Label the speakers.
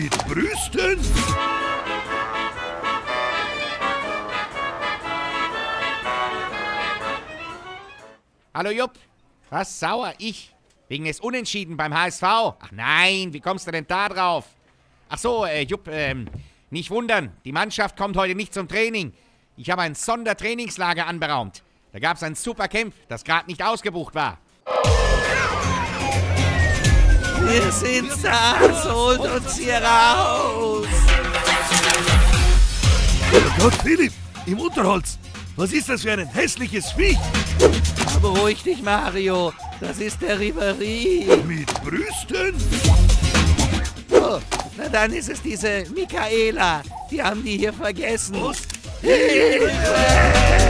Speaker 1: Mit Brüsten?
Speaker 2: Hallo Jupp. Was sauer? Ich? Wegen des Unentschieden beim HSV? Ach nein, wie kommst du denn da drauf? Ach so, äh, Jupp, ähm, nicht wundern. Die Mannschaft kommt heute nicht zum Training. Ich habe ein Sondertrainingslager anberaumt. Da gab es ein super Camp, das gerade nicht ausgebucht war.
Speaker 3: Wir sind das, holt uns hier raus!
Speaker 1: Oh Gott, Philipp, im Unterholz. Was ist das für ein hässliches Viech?
Speaker 3: Beruhig dich, Mario. Das ist der Ribery.
Speaker 1: Mit Brüsten?
Speaker 3: Oh, na dann ist es diese Michaela. Die haben die hier vergessen.
Speaker 1: Was?
Speaker 3: Hilfe!